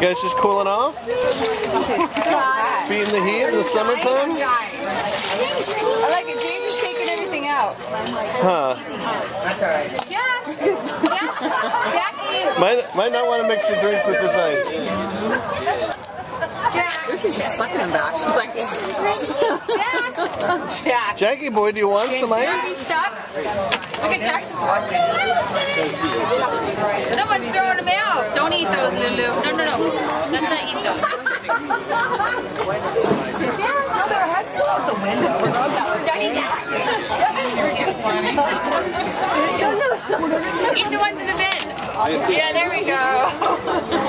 You guys just cooling off? Beating the heat in the summertime? I like it. James is taking everything out. Huh. Jack! Jack! Jackie! Might, might not want to mix your drinks with this ice. Jack! This is just sucking him back. She's like, Jack! Jack. Jackie boy, do you want some ice? He's stuck. Look at Jack's just watching. Someone's throwing him out. Eat those, Lulu. No, no, no. Let's not eat those. their head's out the window. Don't eat that Eat the ones in the bin. Yeah, there we go.